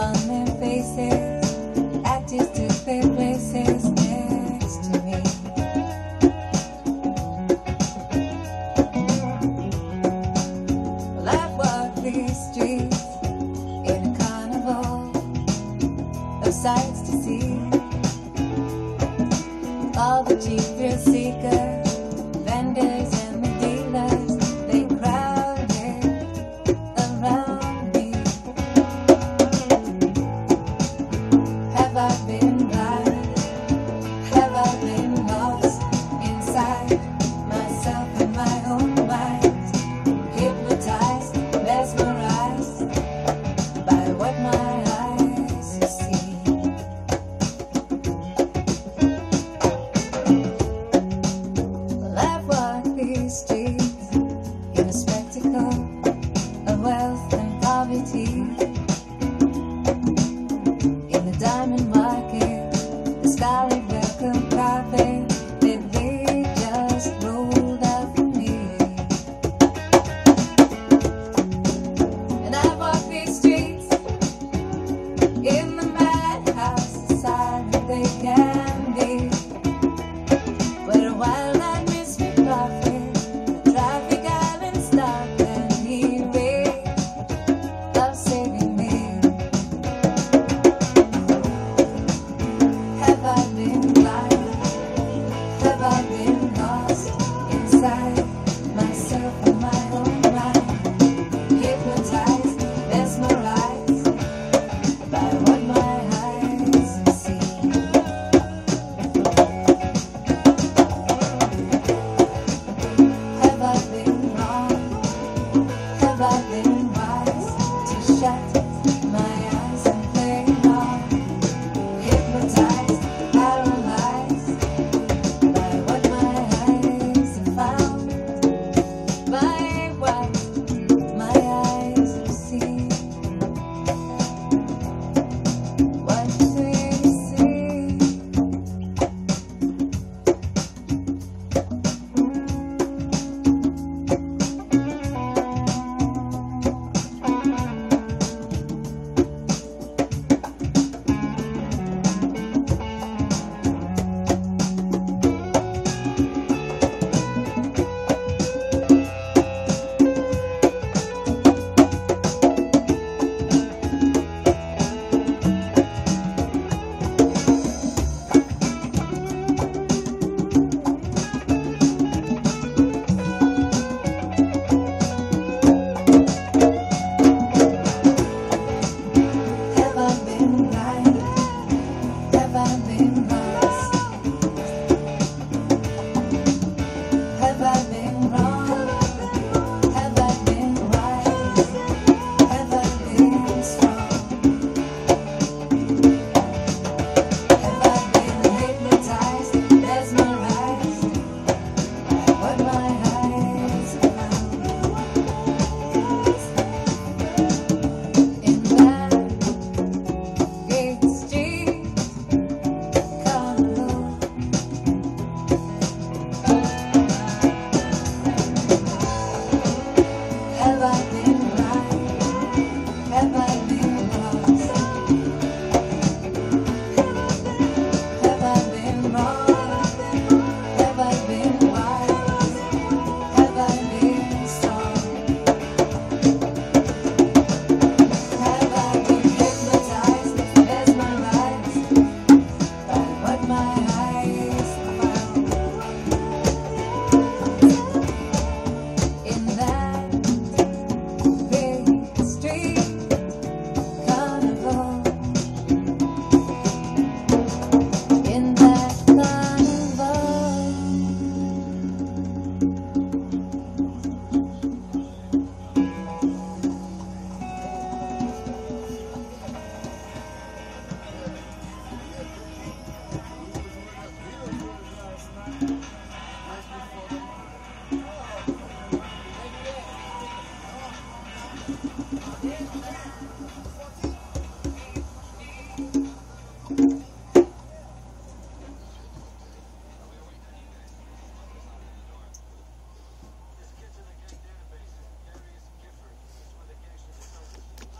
funny faces at distant places next to me. Well, i walked these streets in a carnival of sights to see. All the cheap thrill seekers, vendors. A